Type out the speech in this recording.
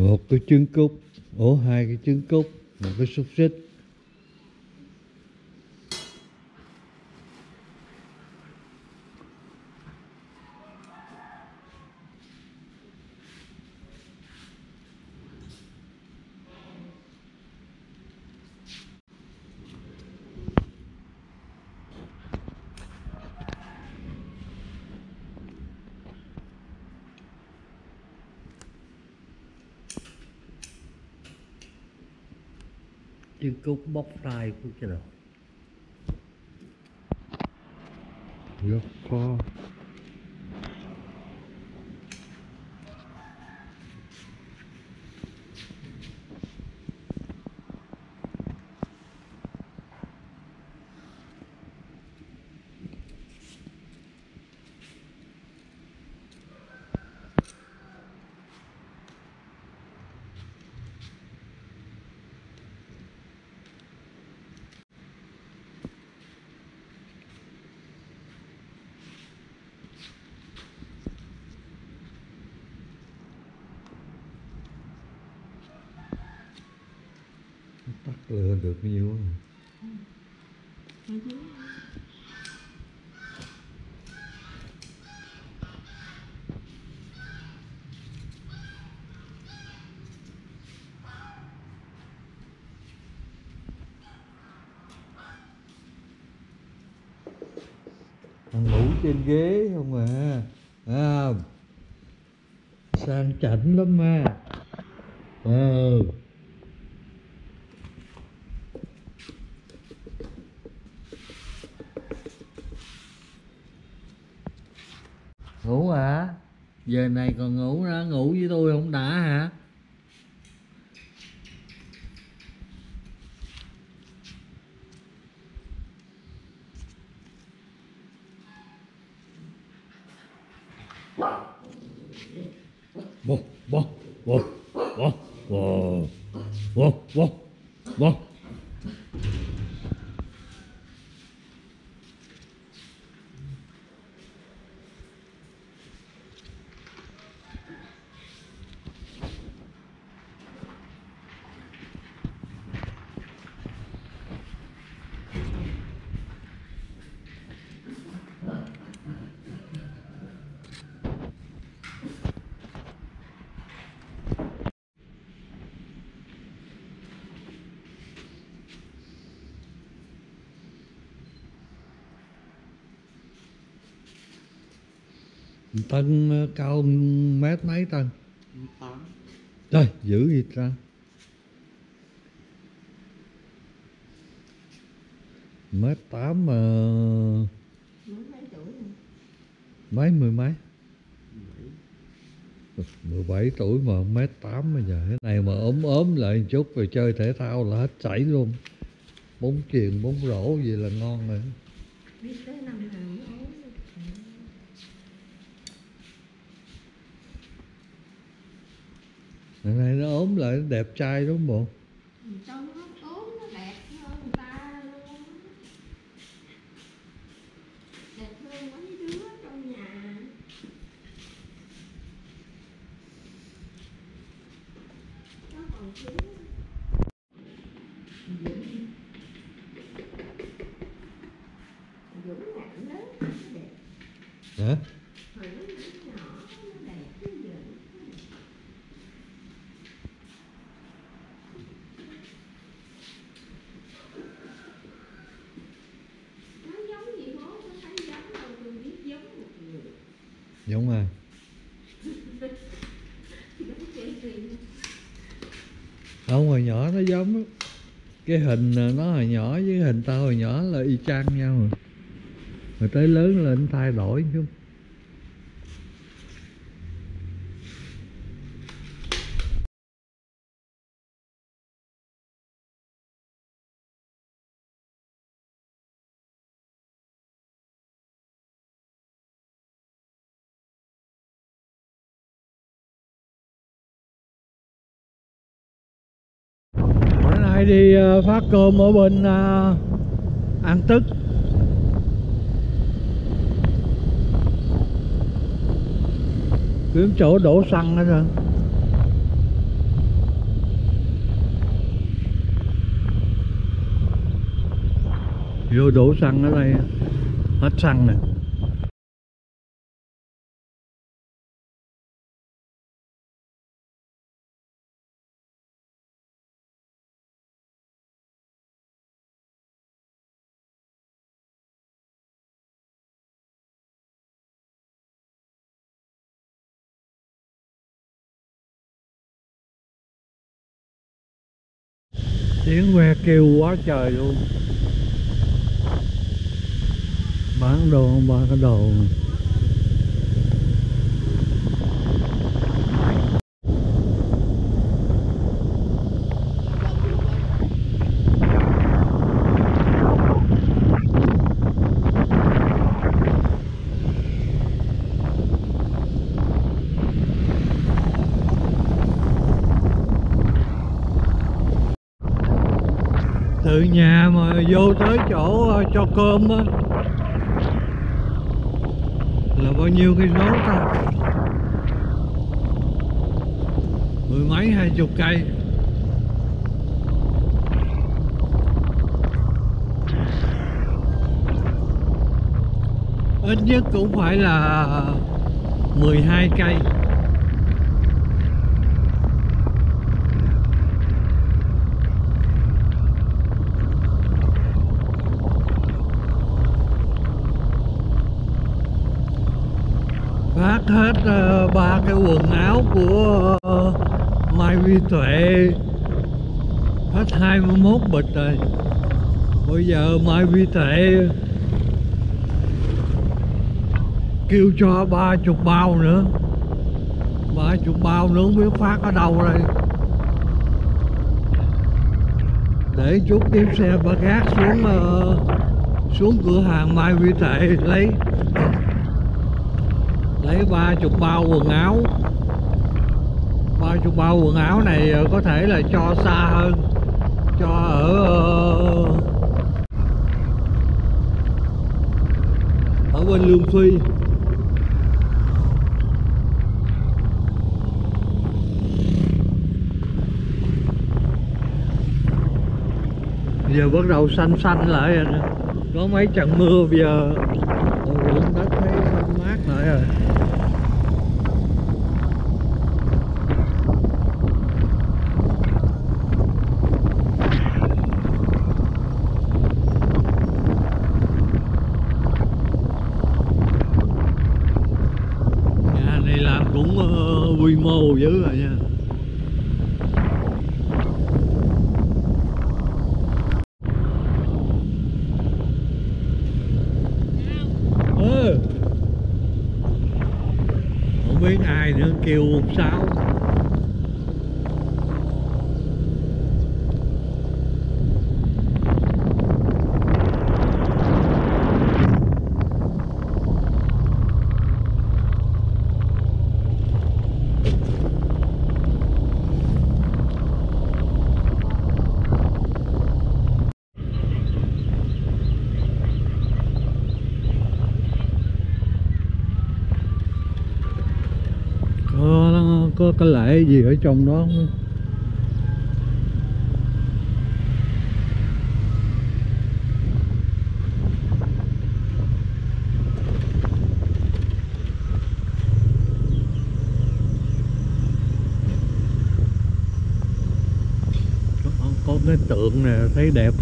một cái trứng cút ổ hai cái trứng cút một cái xúc xích. Trứng cúc bóc tay của cái độ. rất khó ừ, được nhiêu á. Thằng ngủ trên ghế không à? À sang chảnh lắm mà. Ờ ngủ hả? Giờ này còn ngủ ra ngủ với tôi không đã hả? Whoa, whoa, whoa, whoa, whoa, whoa, bố. Tân ờ, cao mét mấy Tân? tám Trời, dữ gì ta? Mét tám mà mới mấy mười mấy? mười bảy tuổi mà mét tám bây giờ Cái này mà ốm ốm lại một chút rồi chơi thể thao là hết chảy luôn Bóng chuyền, bóng rổ gì là ngon rồi biết tới năm nào Thằng này nó ốm lại nó đẹp trai đúng không? cho nó ốm nó đẹp hơn người ta luôn đẹp hơn mấy đứa trong nhà nó còn thiếu dũng nặng lớn nó đẹp Hả? hồi nó nhỏ nó đẹp cái giờ nó giống gì bố nó thấy giống đâu tôi biết giống một người Giống à? Không, hồi nhỏ nó giống. Cái hình nó hồi nhỏ với hình tao hồi nhỏ là y chang nhau rồi Rồi tới lớn lên thay đổi chứ nay đi ờ, phát cơm ở bên ờ, An Tức. Kiếm chỗ đổ xăng đó rồi vô đổ xăng ở đây, hết xăng nè. Tiếng ve kêu quá trời luôn. Bán đồ không bán cái đồ. Từ nhà mà vô tới chỗ ờ, cho cơm á. Là bao nhiêu cây số ta? Mười mấy, hai chục cây. Ít nhất cũng phải là 12 cây. Phát hết ba ờ, ba cái quần áo của uh, Mai Vi Tuệ. Hết 21 bịch rồi. Bây giờ Mai Vi Tuệ kêu cho ba chục bao nữa. Ba chục bao nữa không biết phát ở đâu đây để chút kiếm xe ba gác xuống uh, xuống cửa hàng Mai Vi Tuệ lấy lấy ba chục bao quần áo. Ba chục bao quần áo này ờ, có thể là cho xa hơn, cho ở ờ, ở bên lương phi. Giờ bắt đầu xanh xanh lại rồi có mấy trận mưa bây giờ. Ruộng đất thấy xanh mát lại rồi nhà này làm cũng ờ, quy mô dữ rồi nha ừ. không biết ai nữa kêu một sáu có cái lễ gì ở trong đó không? có, có cái tượng nè thấy đẹp